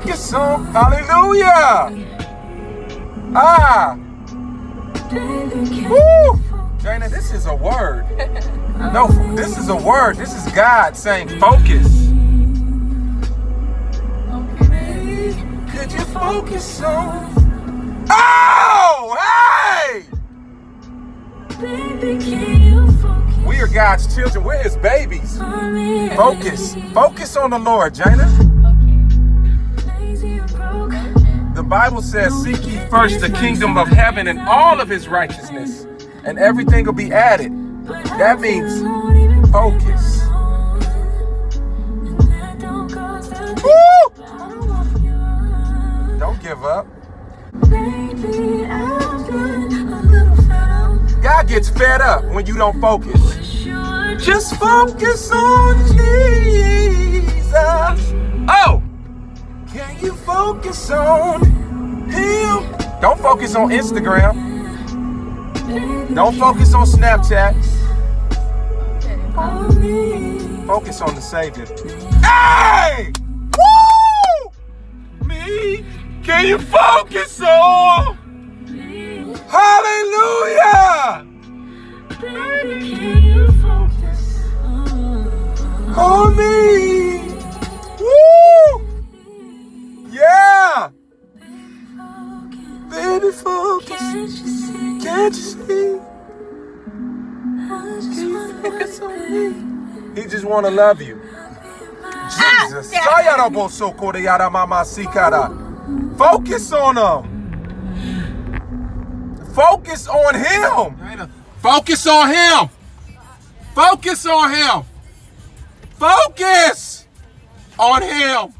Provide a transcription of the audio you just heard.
focus on. Hallelujah. Ah. Woo. Jana, this is a word. No, this is a word. This is God saying focus. Could you focus on? Oh, hey! We are God's children. We're His babies. Focus. Focus on the Lord, Jana. Bible says, Seek ye first the kingdom of heaven and all of His righteousness, and everything will be added. That means focus. Woo! Don't give up. God gets fed up when you don't focus. Just focus on Jesus. Focus on Him? Don't focus on Instagram. Don't focus on Snapchat. Focus on the Savior. Hey! Woo! Me? Can you focus on? Hallelujah! Baby, focus. Can't you see? Can you focus on me? He just want to love you. Ah, Jesus. Focus on him. Focus on him. Focus on him. Focus on him. Focus on him.